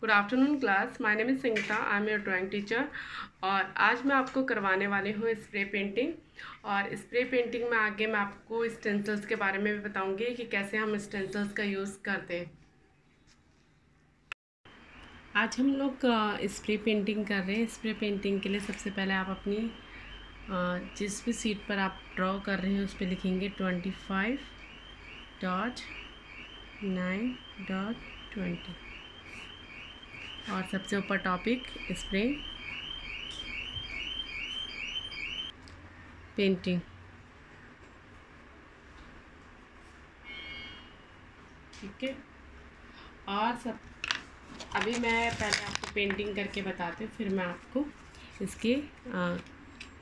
Good afternoon class my name is Sangeeta I am your drawing teacher और आज मैं आपको करवाने वाली हूँ स्प्रे पेंटिंग और स्प्रे पेंटिंग में आगे मैं आपको स्टेंसल्स के बारे में भी बताऊँगी कि कैसे हम स्टेंसल्स का यूज़ करते हैं। आज हम लोग स्प्रे पेंटिंग कर रहे हैं। स्प्रे पेंटिंग के लिए सबसे पहले आप अपनी जिस भी सीट पर आप ड्रॉ कर रहे हैं, उस पर लिखेंगे twenty five dot nine dot twenty और सबसे ऊपर टॉपिक स्प्रे पेंटिंग ठीक है? और सब अभी मैं पहले आपको पेंटिंग करके बताती हूँ फिर मैं आपको इसकी आ,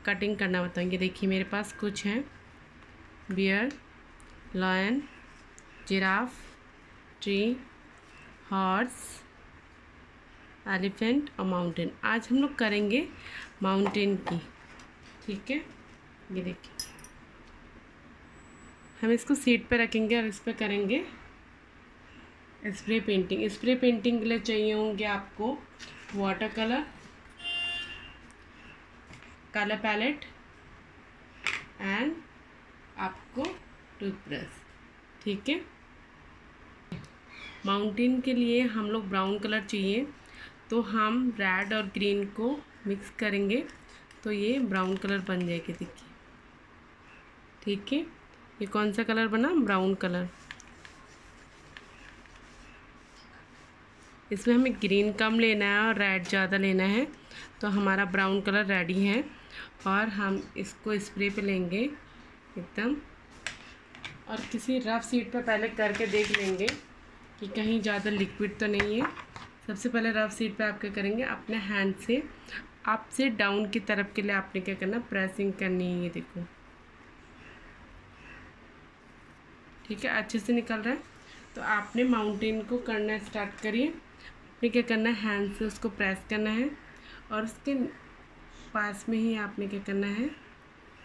कटिंग करना बताऊँगी। देखिए मेरे पास कुछ हैं। Bear lion giraffe tree horse elephant और माउंटेन। आज हम लोग करेंगे माउंटेन की। ठीक है? ये देखिए। हम इसको सीट पे रखेंगे और इस पर करेंगे स्प्रे पेंटिंग स्प्रे पेंटिंग के लिए चाहिए होंगे आपको water colour colour palette and आपको टूथब्रश ठीक है? माउंटेन के लिए हम लोग ब्राउन कलर चाहिए। तो हम रेड और ग्रीन को मिक्स करेंगे। तो ये ब्राउन कलर बन जाएगी, देखिए। ठीक है? ये कौन सा कलर बना? ब्राउन कलर इसमें हमें ग्रीन कम लेना है और रेड ज़्यादा लेना है। तो हमारा ब्राउन कलर रेडी है और हम इसको स्प्रे पे लेंगे एकदम। और किसी रफ़ सीट पर पहले करके देख लेंगे कि कहीं ज़्यादा लिक्विड तो नहीं है। सबसे पहले रफ सीट पे आप क्या करेंगे अपने हैंड से अप से डाउन की तरफ़ के लिए आपने क्या करना प्रेसिंग करनी है ये देखो। ठीक है, अच्छे से निकल रहा है। तो आपने माउंटेन को करना स्टार्ट करिए। आपने क्या करना है? हैंड से उसको प्रेस करना है और उसके पास में ही आपने क्या करना है?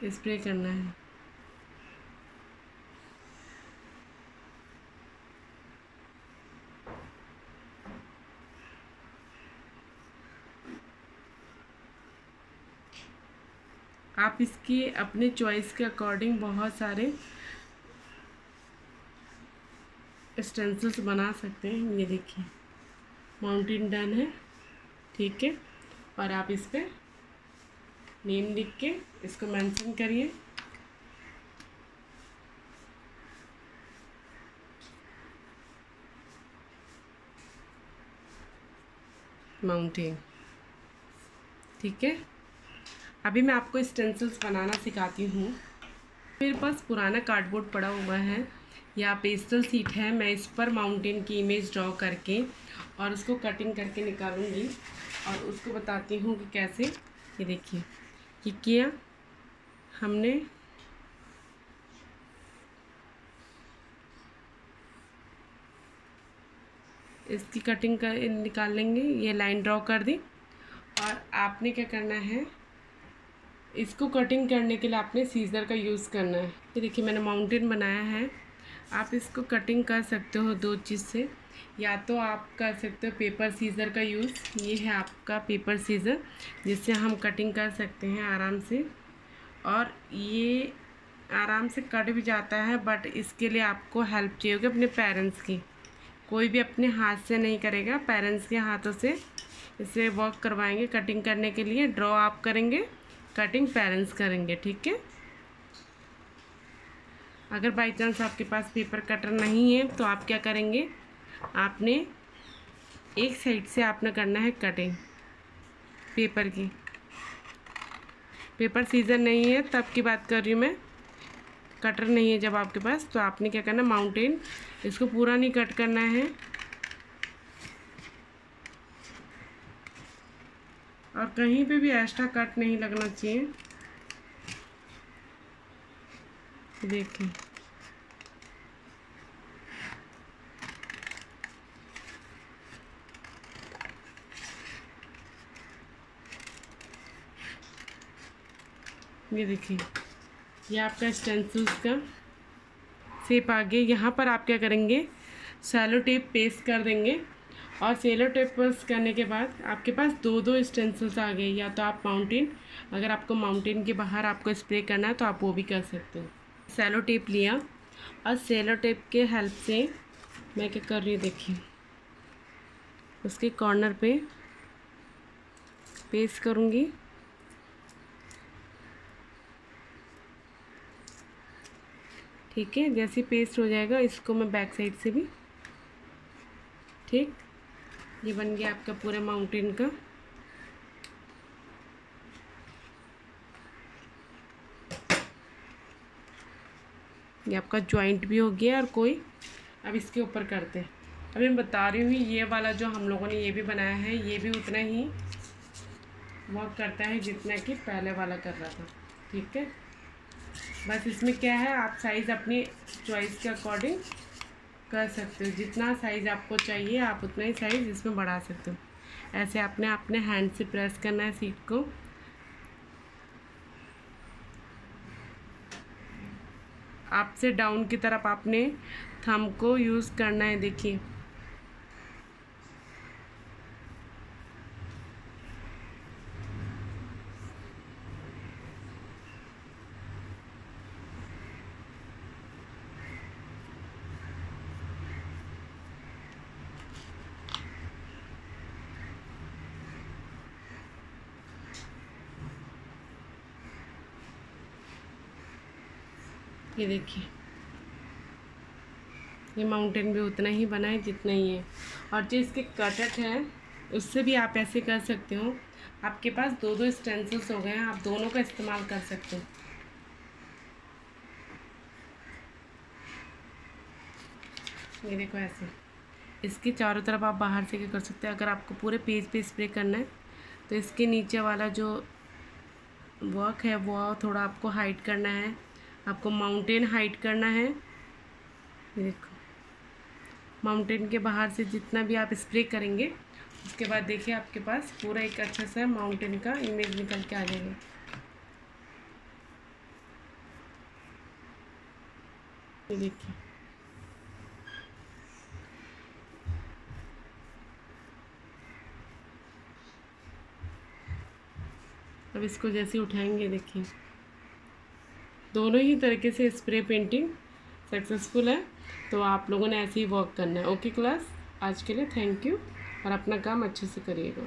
स्प्रे करना है। आप इसकी अपने चॉइस के अकॉर्डिंग बहुत सारे स्टेंसिल्स बना सकते हैं। ये देखिए माउंटेन डन है, ठीक है? और आप इस पर नेम लिख के इसको मेंशन करिए। माउंटेन ठीक है? अभी मैं आपको स्टेंसिल्स बनाना सिखाती हूँ। मेरे पास पुराना कार्डबोर्ड पड़ा हुआ है। या पेस्टल सीट है। मैं इस पर माउंटेन की इमेज ड्रॉ करके और उसको कटिंग करके निकालूँगी और उसको बताती हूँ कि कैसे। ये देखिए कि किया हमने। इसकी कटिंग कर निकाल लेंगे। ये लाइन ड्रॉ कर दी। और आपने क्या करना है? इसको कटिंग करने के लिए आपने सीज़र का यूज़ करना है। ये देखिए, मैंने माउंटेन बनाया है। आप इसको कटिंग कर सकते हो दो चीज़ से। या तो आप कर सकते हो पेपर सीज़र का यूज़ ये है आपका पेपर सीज़र जिससे हम कटिंग कर सकते हैं आराम से। और ये आराम से कट भी जाता है बट इसके लिए आपको हेल्प चाहिए होगी अपने पेरेंट्स की। कोई भी अपने हाथ से नहीं करेगा पेरेंट्स के हाथों से। इसे वर्क करवाएँगे कटिंग करने के लिए। ड्रॉ आप करेंगे। कटिंग पेरेंट्स करेंगे, ठीक है? अगर बाई चांस आपके पास पेपर कटर नहीं है तो आप क्या करेंगे? आपने एक साइड से आपने करना है कटिंग पेपर की। पेपर सीज़न नहीं है, तब की बात कर रही हूँ मैं। कटर नहीं है जब आपके पास तो आपने क्या करना माउंटेन इसको पूरा नहीं कट करना है। कहीं पे भी एक्स्ट्रा कट नहीं लगना चाहिए। देखिए। ये देखिए, ये आपका स्टेंसिल्स का सेप आ गया। यहाँ पर आप क्या करेंगे सैलो टेप पेस्ट कर देंगे। और सेलो टेप करने के बाद आपके पास दो दो स्टेंसिल्स आ गए, या तो आप माउंटेन अगर आपको माउंटेन के बाहर आपको स्प्रे करना है तो आप वो भी कर सकते हो। सेलो टेप लिया और सेलो टेप के हेल्प से मैं क्या कर रही हूँ, देखिए। उसके कॉर्नर पे पेस्ट करूँगी। ठीक है, जैसे पेस्ट हो जाएगा, इसको मैं बैक साइड से भी, ठीक? ये बन गया आपका पूरा माउंटेन का। ये आपका जॉइंट भी हो गया और कोई अब इसके ऊपर करते हैं। अभी मैं बता रही हूँ, ये वाला जो हम लोगों ने ये भी बनाया है, ये भी उतना ही वर्क करता है जितना कि पहले वाला कर रहा था। ठीक है? बस इसमें क्या है, आप साइज़ अपनी चॉइस के अकॉर्डिंग कर सकते हो। जितना साइज़ आपको चाहिए, आप उतना ही साइज़ इसमें बढ़ा सकते हो। ऐसे आपने अपने हैंड से प्रेस करना है सीट को। आपसे डाउन की तरफ़ आपने थम को यूज़ करना है, देखिए। ये देखिए। ये माउंटेन भी उतना ही बना है जितना ही है और जो इसके कटट है, उससे भी आप ऐसे कर सकते हो। आपके पास दो दो स्टेंसिल्स हो गए हैं, आप दोनों का इस्तेमाल कर सकते हो। ये देखो ऐसे। इसके चारों तरफ़ आप बाहर से क्या कर सकते हैं, अगर आपको पूरे पेज पे स्प्रे करना है तो इसके नीचे वाला जो वर्क है, वो थोड़ा आपको हाइड करना है। आपको माउंटेन हाइट करना है। देखो। माउंटेन के बाहर से जितना भी आप स्प्रे करेंगे, उसके बाद देखिए आपके पास पूरा एक अच्छा सा माउंटेन का इमेज निकल के आ जाएगा। देखिए। अब इसको जैसे उठाएँगे, देखिए। दोनों ही तरीके से स्प्रे पेंटिंग सक्सेसफुल है। तो आप लोगों ने ऐसे ही वर्क करना है। ओके क्लास आज के लिए थैंक यू और अपना काम अच्छे से करिएगा।